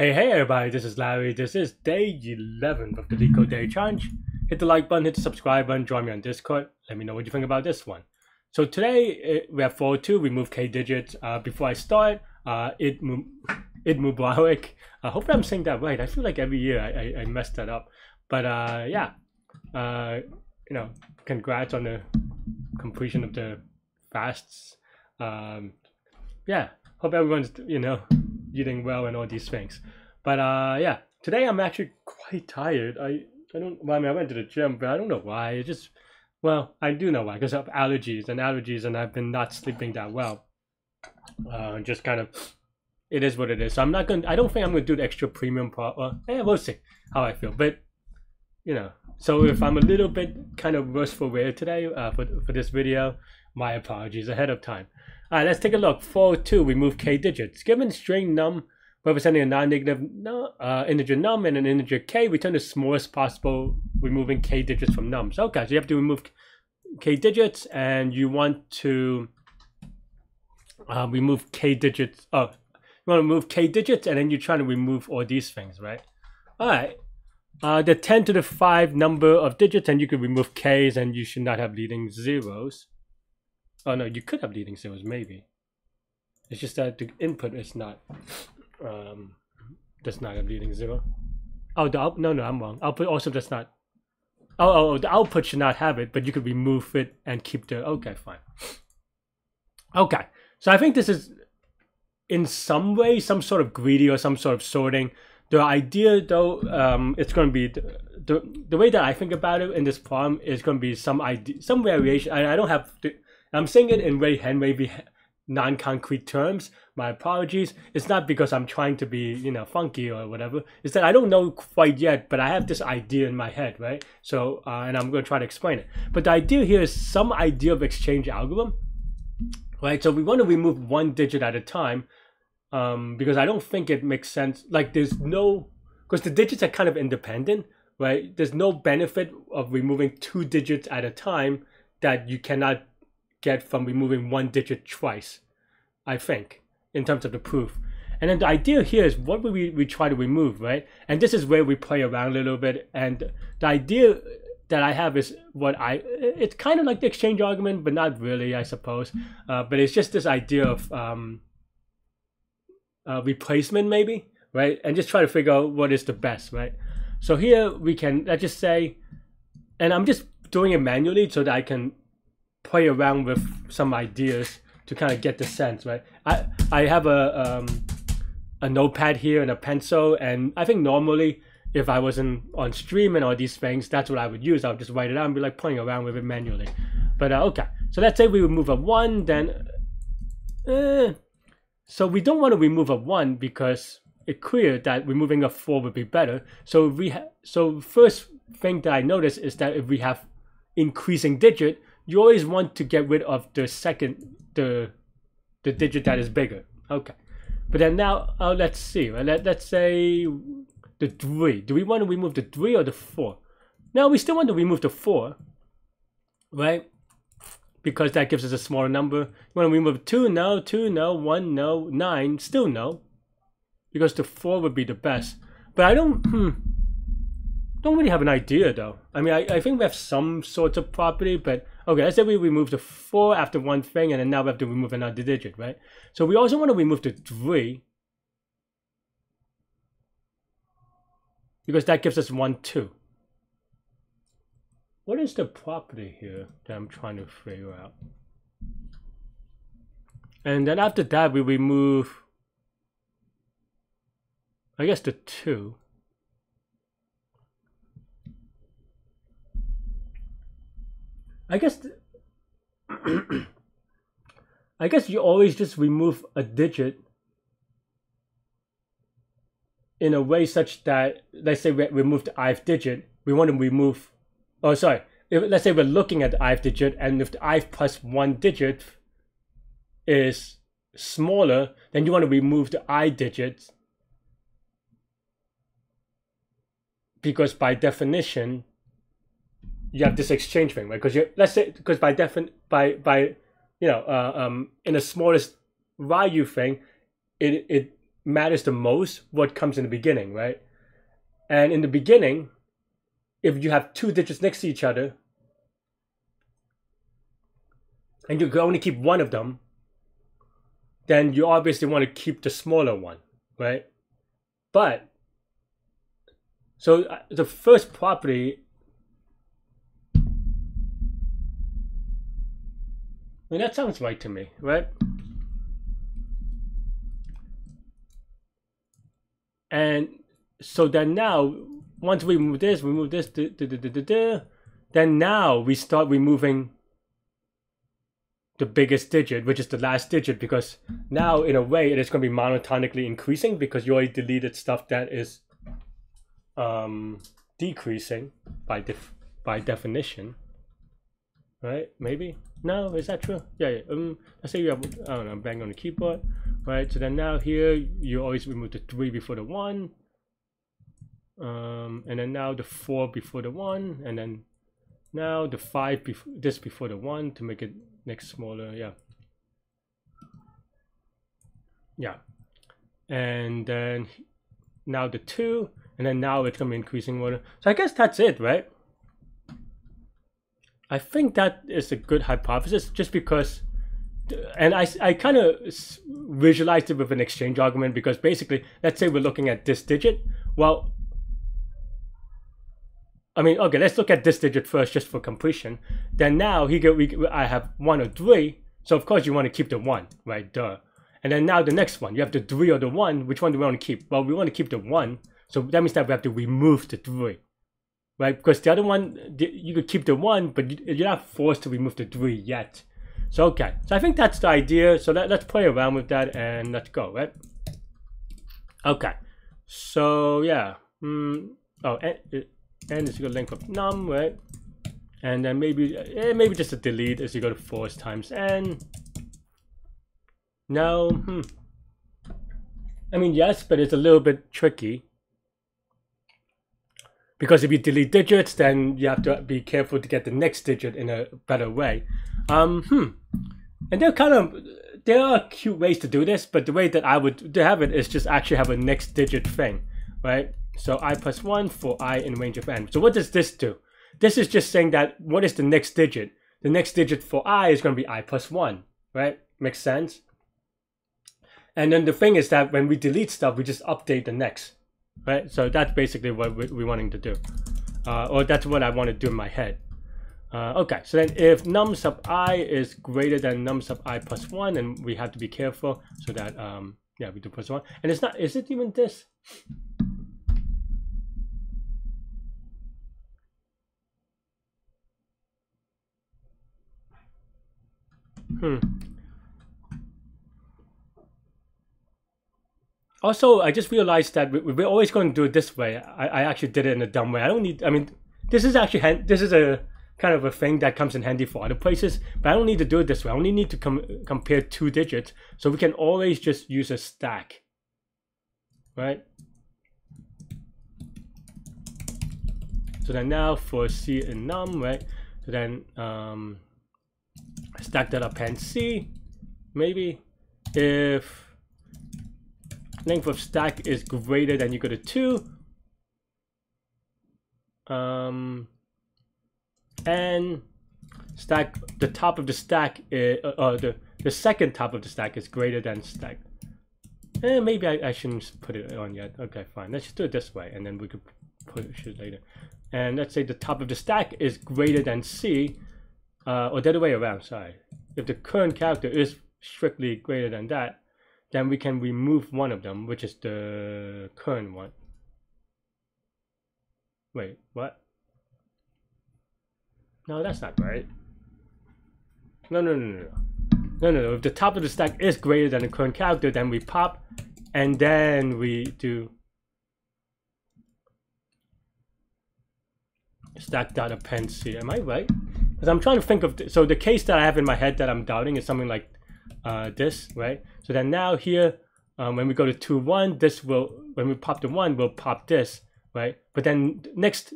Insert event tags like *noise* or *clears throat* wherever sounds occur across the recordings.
Hey, hey, everybody, this is Larry. This is day 11 of the LeetCode Day Challenge. Hit the like button, hit the subscribe button, join me on Discord. Let me know what you think about this one. So today, eh, we have 402, remove K digits. Uh, before I start, uh, it, Eid Mubarak. I hope I'm saying that right. I feel like every year I, I, I mess that up. But uh, yeah, uh, you know, congrats on the completion of the fasts. Um, yeah, hope everyone's, you know, eating well and all these things. But uh, yeah, today I'm actually quite tired. I I don't. Well, I mean, I went to the gym, but I don't know why. It just well, I do know why because of allergies and allergies, and I've been not sleeping that well. Uh, just kind of, it is what it is. So I'm not gonna. I don't think I'm gonna do the extra premium part. Well, yeah, we'll see how I feel. But you know, so if I'm a little bit kind of worse for wear today uh, for for this video, my apologies ahead of time. All right, let's take a look. 402, we move k digits. Given string num representing a non-negative uh, integer num and an integer k, return the smallest possible removing k digits from nums. Okay, so you have to remove k digits and you want to uh, remove k digits. Oh, you want to remove k digits and then you're trying to remove all these things, right? All right. Uh, the 10 to the 5 number of digits and you can remove k's and you should not have leading zeros. Oh no, you could have leading zeros, maybe. It's just that the input is not, um, does not have leading zero. Oh, the out no, no, I'm wrong. Output also does not. Oh, oh, oh, the output should not have it, but you could remove it and keep the. Okay, fine. Okay, so I think this is, in some way, some sort of greedy or some sort of sorting. The idea, though, um, it's going to be the, the, the way that I think about it in this problem is going to be some idea, some variation. I, I don't have. To, I'm saying it in very hand wavy, non-concrete terms. My apologies. It's not because I'm trying to be, you know, funky or whatever. It's that I don't know quite yet, but I have this idea in my head, right? So, uh, and I'm going to try to explain it. But the idea here is some idea of exchange algorithm, right? So we want to remove one digit at a time um, because I don't think it makes sense. Like there's no, because the digits are kind of independent, right? There's no benefit of removing two digits at a time that you cannot get from removing one digit twice, I think, in terms of the proof. And then the idea here is what would we, we try to remove, right? And this is where we play around a little bit. And the idea that I have is what I, it's kind of like the exchange argument, but not really, I suppose. Uh, but it's just this idea of um, uh, replacement, maybe, right? And just try to figure out what is the best, right? So here we can, let's just say, and I'm just doing it manually so that I can play around with some ideas to kind of get the sense, right? I I have a um, a notepad here and a pencil, and I think normally if I wasn't on stream and all these things, that's what I would use. I would just write it out and be like playing around with it manually. But uh, okay, so let's say we remove a one, then uh, so we don't want to remove a one because it's clear that removing a four would be better. So we so first thing that I notice is that if we have increasing digit, you always want to get rid of the second the the digit that is bigger. Okay. But then now uh, let's see Let, let's say the 3 do we want to remove the 3 or the 4 no we still want to remove the 4 right? Because that gives us a smaller number. You want to remove 2 no 2 no 1 no 9 still no because the 4 would be the best. But I don't hmm don't really have an idea though. I mean, I, I think we have some sorts of property, but okay, let's say we remove the 4 after one thing, and then now we have to remove another digit, right? So we also want to remove the 3, because that gives us 1, 2. What is the property here that I'm trying to figure out? And then after that, we remove, I guess the 2. I guess *clears throat* I guess you always just remove a digit in a way such that let's say we remove the ith digit, we want to remove oh sorry, if, let's say we're looking at the ith digit and if the ith plus one digit is smaller, then you want to remove the i digit because by definition you have this exchange thing, right? Because you let's say because by defin by by you know uh, um in the smallest value thing, it it matters the most what comes in the beginning, right? And in the beginning, if you have two digits next to each other, and you can only keep one of them, then you obviously want to keep the smaller one, right? But so uh, the first property mean, that sounds right to me, right? And so then now, once we move this, we move this, da, da, da, then now we start removing the biggest digit, which is the last digit, because now in a way it is going to be monotonically increasing because you already deleted stuff that is um, decreasing by def by definition. Right? Maybe? No, is that true? Yeah, yeah. Um, let's say you have, I don't know, bang on the keyboard. Right, so then now here you always remove the 3 before the 1. Um, and then now the 4 before the 1. And then now the 5 before this before the 1 to make it next smaller. Yeah. Yeah. And then now the 2. And then now it's going to be increasing order. So I guess that's it, right? I think that is a good hypothesis just because and I, I kind of visualized it with an exchange argument because basically, let's say we're looking at this digit. Well, I mean, okay, let's look at this digit first just for completion. Then now he get we I have one or three, so of course you want to keep the one, right? Duh. And then now the next one, you have the three or the one. Which one do we want to keep? Well, we want to keep the one, so that means that we have to remove the three, right? Because the other one, you could keep the one, but you're not forced to remove the three yet. So okay, so I think that's the idea. So let, let's play around with that and let's go, right? Okay, so yeah, mm, oh, n, n is equal to length of num, right? And then maybe, eh, maybe just a delete as you go to force times n. No, hmm. I mean, yes, but it's a little bit tricky. Because if you delete digits, then you have to be careful to get the next digit in a better way. Um, hmm. And they're kind of there are cute ways to do this, but the way that I would to have it is just actually have a next digit thing, right? So i plus one for i in range of n. So what does this do? This is just saying that what is the next digit? The next digit for i is going to be i plus one, right? Makes sense. And then the thing is that when we delete stuff, we just update the next, right? So that's basically what we're wanting to do, uh, or that's what I want to do in my head. Uh, okay, so then if num sub i is greater than num sub i plus 1, and we have to be careful so that, um, yeah, we do plus 1. And it's not, is it even this? Hmm. Also, I just realized that we, are always going to do it this way. I, I actually did it in a dumb way. I don't need, I mean, this is actually, this is a kind of a thing that comes in handy for other places, but I don't need to do it this way. I only need to com compare two digits, so we can always just use a stack, right? So then now for C and num, right? So then um, stack that up and C, maybe if length of stack is greater than equal to two, um, and stack the top of the stack is, uh, uh, the the second top of the stack is greater than stack. Eh, maybe I, I shouldn't put it on yet. Okay fine. Let's just do it this way and then we could push it later. And let's say the top of the stack is greater than C uh, or the other way around sorry. If the current character is strictly greater than that then we can remove one of them which is the current one wait what no, that's not right. No, no, no, no, no. No, no. If the top of the stack is greater than the current character, then we pop, and then we do stack dot append C. Am I right? Because I'm trying to think of, so the case that I have in my head that I'm doubting is something like uh, this, right? So then now here, um, when we go to 2, 1, this will, when we pop the 1, we'll pop this, right? But then next,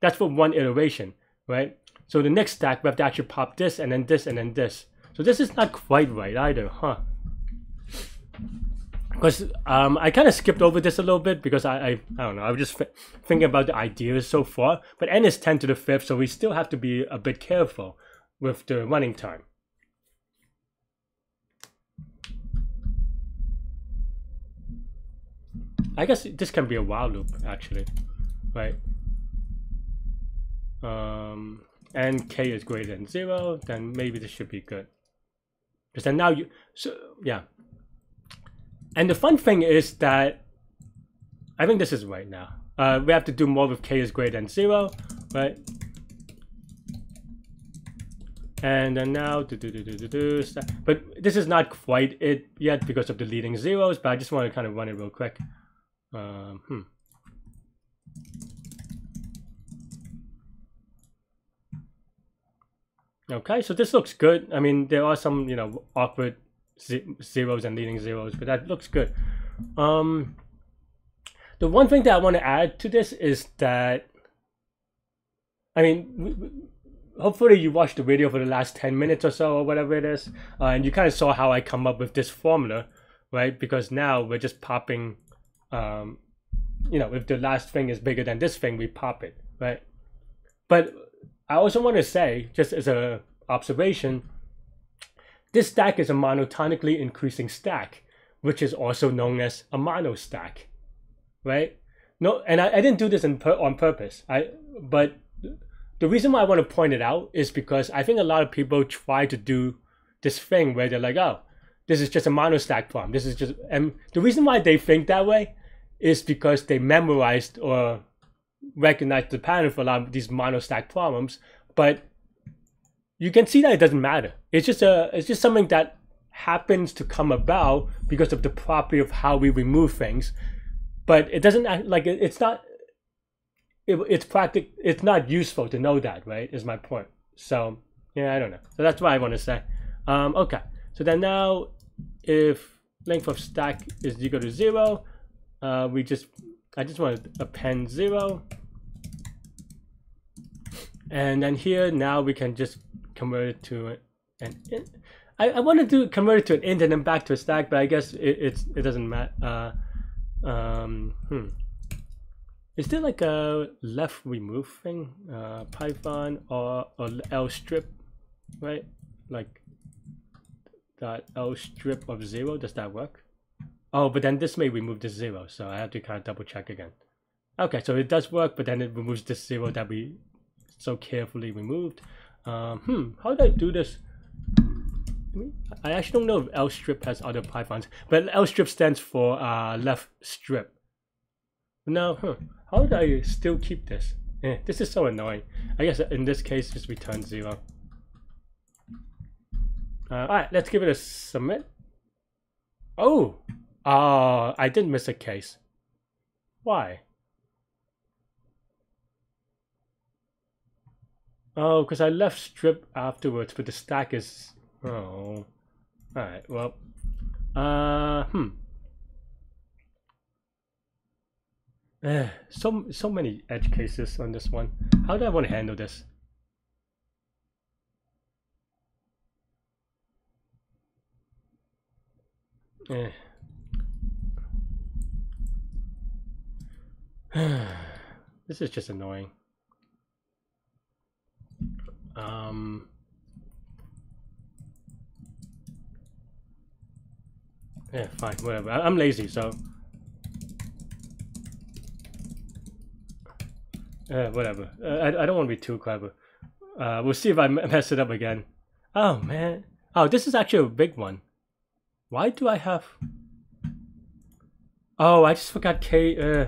that's for one iteration, right? So the next stack, we have to actually pop this and then this and then this. So this is not quite right either, huh? because um, I kind of skipped over this a little bit because I, I, I don't know, I was just thinking about the ideas so far. But n is 10 to the fifth, so we still have to be a bit careful with the running time. I guess this can be a while loop actually, right? Um, and k is greater than zero, then maybe this should be good. Because then now you, so yeah. And the fun thing is that, I think this is right now. Uh, we have to do more with k is greater than zero, right? And then now, do, do, do, do, do, do, but this is not quite it yet because of the leading zeros, but I just want to kind of run it real quick. Um, hmm. Okay, so this looks good. I mean, there are some, you know, awkward zeros and leading zeros, but that looks good. Um, the one thing that I want to add to this is that, I mean, hopefully you watched the video for the last 10 minutes or so or whatever it is, uh, and you kind of saw how I come up with this formula, right? Because now we're just popping, um, you know, if the last thing is bigger than this thing, we pop it, right? But I also want to say, just as a observation, this stack is a monotonically increasing stack, which is also known as a monostack, right? No, and I, I didn't do this per, on purpose. I but the reason why I want to point it out is because I think a lot of people try to do this thing where they're like, oh, this is just a mono stack problem. This is just, and the reason why they think that way is because they memorized or recognized the pattern for a lot of these monostack problems, but you can see that it doesn't matter. It's just a it's just something that happens to come about because of the property of how we remove things. But it doesn't like it's not it, it's practic it's not useful to know that, right? Is my point. So yeah, I don't know. So that's what I want to say. Um, okay. So then now if length of stack is equal to zero, uh, we just I just want to append zero. And then here, now we can just convert it to an int. I, I wanted to convert it to an int and then back to a stack, but I guess it, it's, it doesn't matter. Uh, um, hmm. Is there like a left remove thing? Uh, Python or, or L strip, right? Like that L strip of zero, does that work? Oh, but then this may remove this zero, so I have to kind of double check again. Okay, so it does work, but then it removes this zero that we so carefully removed. Um, hmm, how did I do this? I actually don't know if lstrip has other pythons, but lstrip stands for uh, left strip. Now, huh, how did I still keep this? Eh, this is so annoying. I guess in this case, just return zero. Uh, Alright, let's give it a submit. Oh, uh, I did miss a case. Why? Oh, because I left strip afterwards, but the stack is... Oh. Alright, well. Uh, hmm. Eh, so, so many edge cases on this one. How do I want to handle this? Eh. *sighs* this is just annoying. Um, yeah, fine, whatever. I, am lazy, so. Uh, whatever. Uh, I, I don't want to be too clever. Uh, we'll see if I *laughs* mess it up again. Oh, man. Oh, this is actually a big one. Why do I have... Oh, I just forgot K... Uh,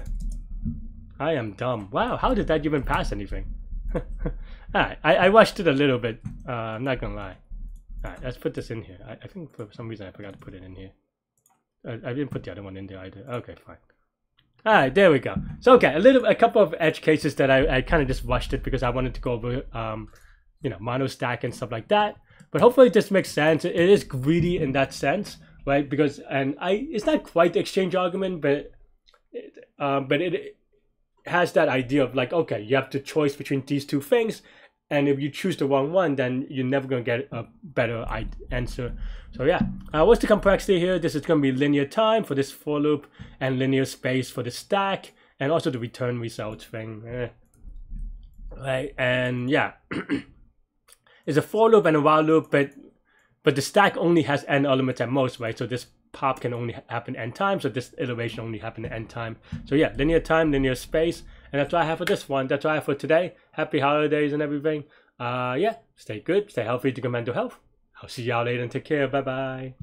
I am dumb. Wow, how did that even pass anything? *laughs* Alright, I, I watched it a little bit. Uh, I'm not gonna lie. Alright, let's put this in here. I, I think for some reason I forgot to put it in here. Uh, I didn't put the other one in there either. Okay, fine. Alright, there we go. So okay, a little, a couple of edge cases that I, I kind of just rushed it because I wanted to go over, um, you know, mono stack and stuff like that. But hopefully this makes sense. It is greedy in that sense, right? Because and I, it's not quite the exchange argument, but, it, um, but it has that idea of like, okay, you have the choice between these two things, and if you choose the wrong one, then you're never gonna get a better answer. So yeah, uh, what's the complexity here? This is gonna be linear time for this for loop and linear space for the stack, and also the return result thing. Eh. Right, and yeah, *clears throat* it's a for loop and a while loop, but but the stack only has n elements at most, right? So this pop can only happen n times, so this iteration only happen at n time. So yeah, linear time, linear space, and that's what I have for this one. That's all I have for today. Happy holidays and everything. Uh, yeah, stay good, stay healthy to good mental health. I'll see y'all later and take care. Bye bye.